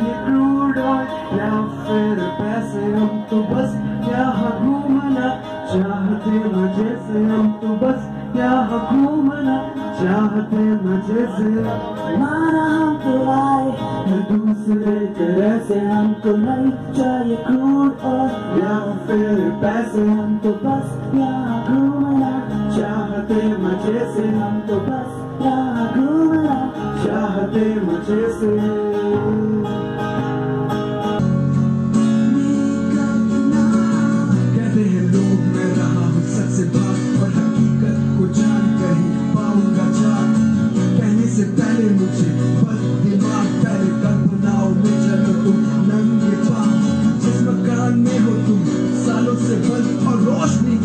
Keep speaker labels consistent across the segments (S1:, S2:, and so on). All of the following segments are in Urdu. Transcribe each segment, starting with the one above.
S1: کروڈ آئل یا پھر پیسے ہم تو بس یہاں گھومنا چاہتے مزے سے ہم تو بس یہاں گھومنا چاہتے مزے سے
S2: مانا ہم تو آئے
S1: دوسرے طرح سے
S2: ہم کو نہیں چاہیے کروڈ اور۔
S1: یا پھر پیسے ہم
S2: تو بس یہاں گھومنا
S1: چاہتے مزے سے
S2: ہم تو بس۔ یہاں گھومنا
S1: چاہتے مزے سے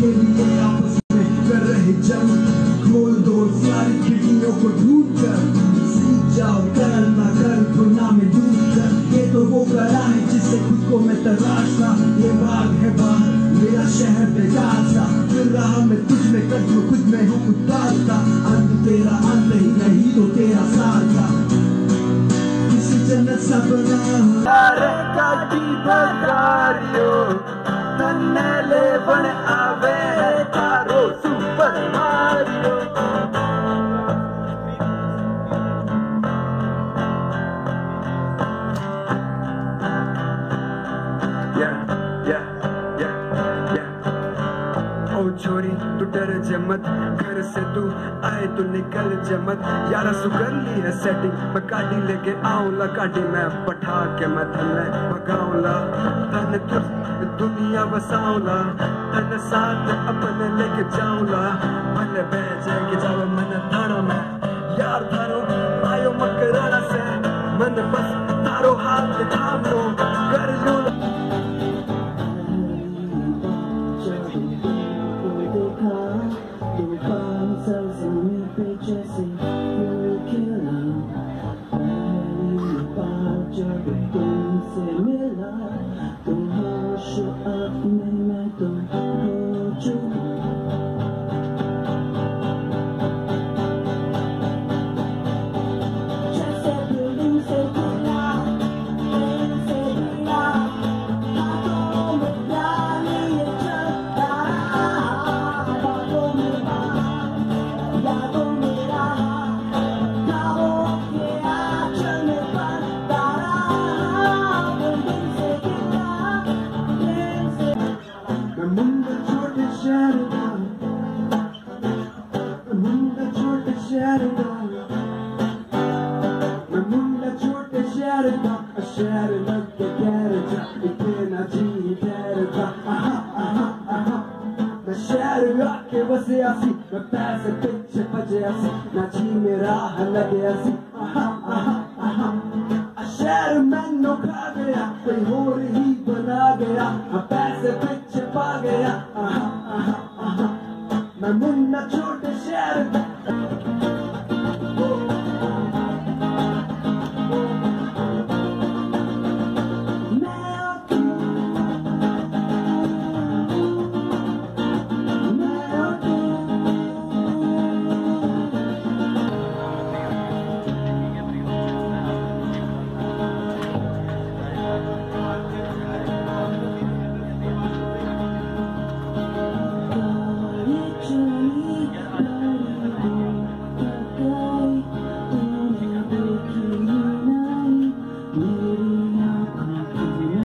S1: کے لیے آپس میں کر رہے جنگ کھول دو ساری کھڑکیوں کو ڈھونڈ کر سیکھ جاؤ میں ڈوب کر یہ تو وہ ہے خود کو میں یہ باغ ہے باہر میرا شہر بیکار پھر رہا میں تجھ میں قدم خود میں ہوں انت تیرا انت ہی نہیں تو تیرا تھا کسی جنت سا بنا ہوں کاٹی جی بکاریو تنے لے بن آوے۔ تو ڈر جمت گھر سے تو آئے تو نکل جمت یارا سو کر لی ہے سیٹنگ میں کاٹی لے کے آؤں لا کاٹی میں پٹھا کے میں تھلے بگاؤں لا تن دنیا بساؤں لا تن ساتھ اپنے لے کے جاؤں لا بھلے بہ جائے کے جاؤ من تھانا میں۔ یار تھارو آئیو مکرانا سے۔ من بس تارو ہاتھ تھام لو کر لوں میں منڈا چھوٹے شہر کا میں منڈا چھوٹے شہر کا میں منڈا چھوٹے شہر کا شہر لگ کے گھر جا اتنا جی ڈر کا آہا آہا آہا میں شہر آ کے بسے آسی میں پیسے پیچھے بجے آسی نہ جی میرا لگے آسی آہا آہا آہا I'm
S2: not sure.